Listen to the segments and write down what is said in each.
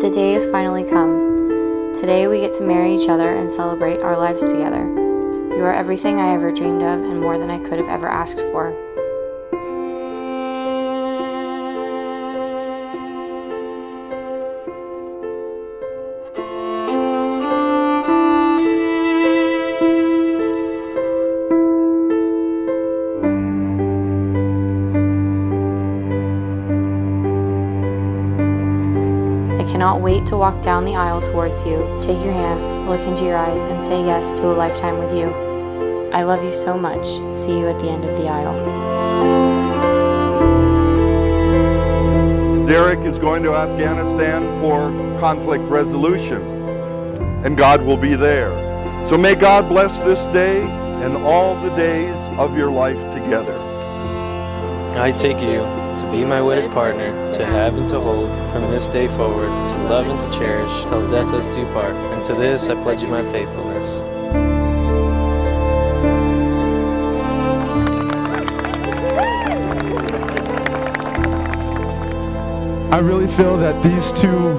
The day has finally come. Today we get to marry each other and celebrate our lives together. You are everything I ever dreamed of and more than I could have ever asked for. Cannot wait to walk down the aisle towards you, take your hands, look into your eyes, and say yes to a lifetime with you. I love you so much. See you at the end of the aisle. Derek is going to Afghanistan for conflict resolution, and God will be there. So may God bless this day and all the days of your life together. I take you to be my wedded partner, to have and to hold, from this day forward, to love and to cherish, till death us do part. And to this I pledge you my faithfulness. I really feel that these two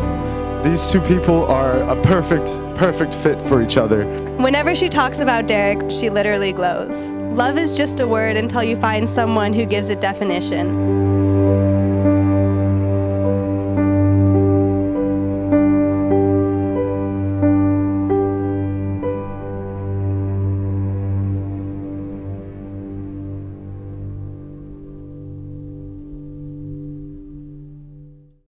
these two people are a perfect perfect fit for each other. Whenever she talks about Derek, she literally glows. Love is just a word until you find someone who gives it definition.